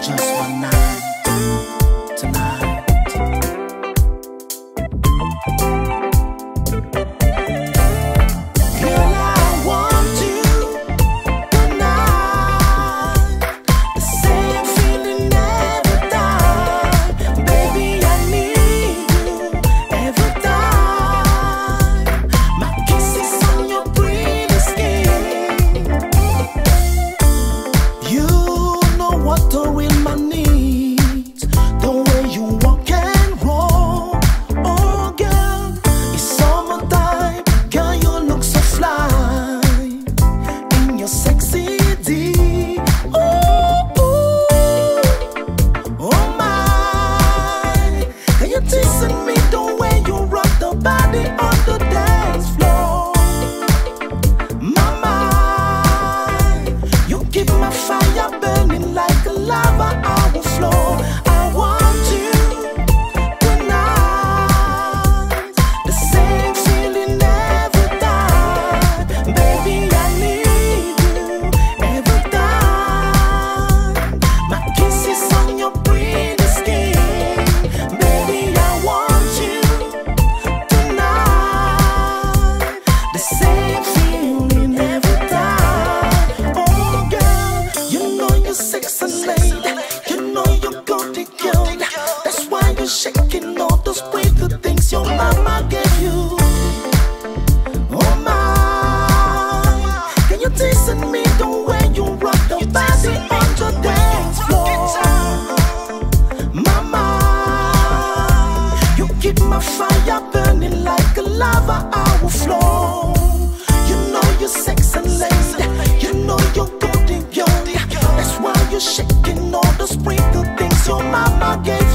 just one night. walking